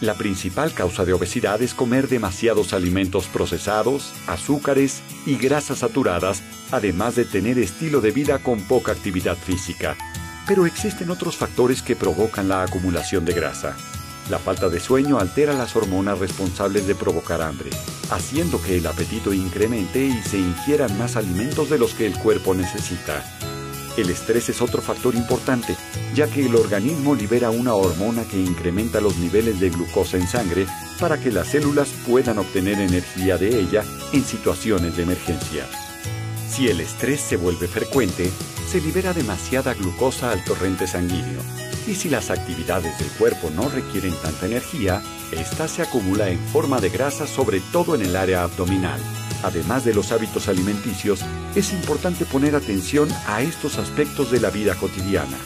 La principal causa de obesidad es comer demasiados alimentos procesados, azúcares y grasas saturadas, además de tener estilo de vida con poca actividad física. Pero existen otros factores que provocan la acumulación de grasa. La falta de sueño altera las hormonas responsables de provocar hambre, haciendo que el apetito incremente y se ingieran más alimentos de los que el cuerpo necesita. El estrés es otro factor importante, ya que el organismo libera una hormona que incrementa los niveles de glucosa en sangre para que las células puedan obtener energía de ella en situaciones de emergencia. Si el estrés se vuelve frecuente, se libera demasiada glucosa al torrente sanguíneo, y si las actividades del cuerpo no requieren tanta energía, esta se acumula en forma de grasa sobre todo en el área abdominal. Además de los hábitos alimenticios, es importante poner atención a estos aspectos de la vida cotidiana.